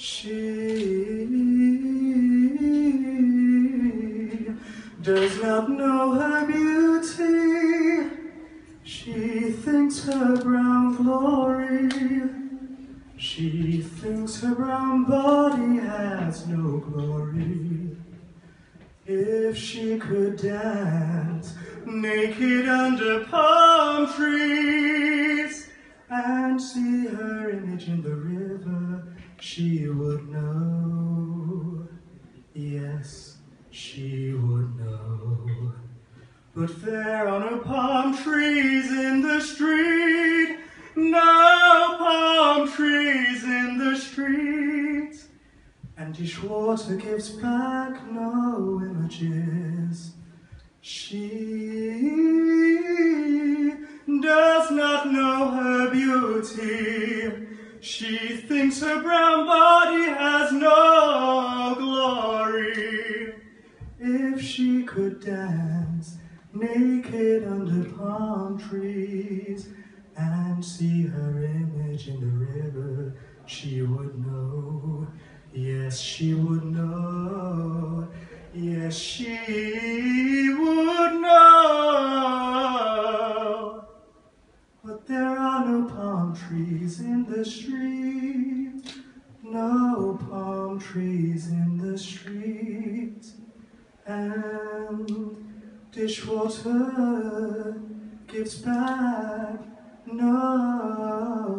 She does not know her beauty. She thinks her brown glory. She thinks her brown body has no glory. If she could dance naked under palm trees and see her image in the river, she would know. Yes, she would know. But there are no palm trees in the street, no palm trees in the street. And dishwater gives back no images. She does not know her beauty. She thinks her brown body has no glory. If she could dance naked under palm trees and see her image in the river, she would know. Yes, she would know. But there are no palm trees in the street. No palm trees in the street. And dishwater gives back no.